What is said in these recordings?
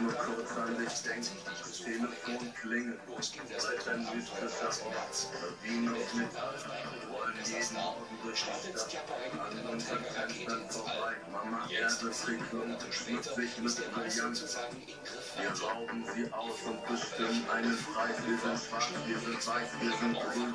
muss nur kurz an dich denken. Telefon klingelt. Seit ein mystischer Ort. Wien und mit wollen jeden Morgen durch die Stadt. An unseren Fenstern vorbei. Mama Erbeswicklung schmückt sich mit Brillanz. Wir rauben sie aus und bestimmen einen Preis. Wir sind schwarz, wir sind weiß, wir sind grün.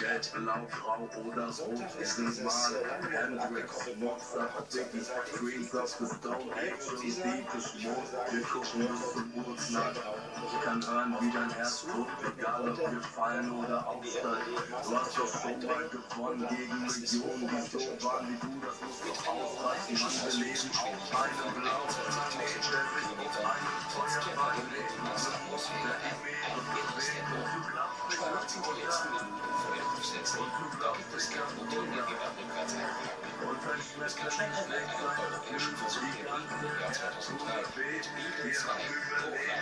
Gelb, blau, grau oder rot. Wir sind mal Hendrix, Mozart, Biggie, Dreams of the Stone Age und Deepish Mode. Wir gucken bis zum Geburtstag. Ich kann hören, wie dein Herz tobt, egal ob wir fallen oder aufsteigen. Du hast doch schon mal gewonnen gegen Millionen, die so waren wie du. Das muss doch ausreichen, Mann. Wir leben auf einem blauen Planet, der sich mit einem Feuerball lebt. Der die Meere bewegt und du glaubst nicht, was du glaubst. Und du glaubst du glaubst nicht, du glaubst. Und auf der sich mit einem Feuerball lebt. Und der die ganze haben überlebt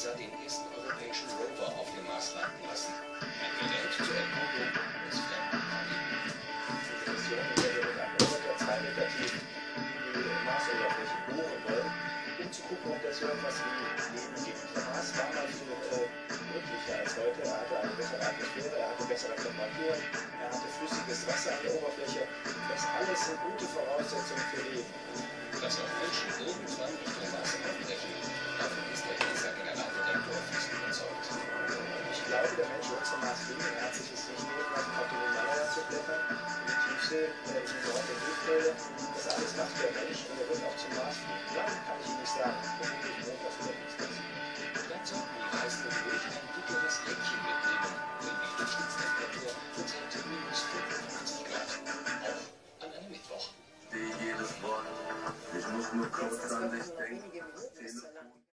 ESA den ersten europäischen Rover auf dem Mars landen lassen. Ein Gerät zur Erkundung des fremden Planeten. Mission, in mit einem Roboter zwei Meter tief die Marsoberfläche bohren wollen, um zu gucken, ob das so etwas wie Leben gibt. Der Mars war mal viel äh, als heute. Er hatte eine bessere Atmosphäre, er hatte bessere Temperaturen, er hatte flüssiges Wasser an der Oberfläche. Das alles sind gute Voraussetzungen für Leben. Dass auch Menschen irgendwann in die Tiefsee, in die Nord- und Südpole. Das alles macht der Mensch und er wird auch zum Mars fliegen. Wann kann ich nicht sagen. Vermutlich montags oder dienstags. Dann sollten die Reisenden ruhig ein dickeres Deckchen mitnehmen, denn die Durchschnittstemperatur beträgt minus 55 Grad. Auch an einem Mittwoch. Ich muss nur kurz an dich denken.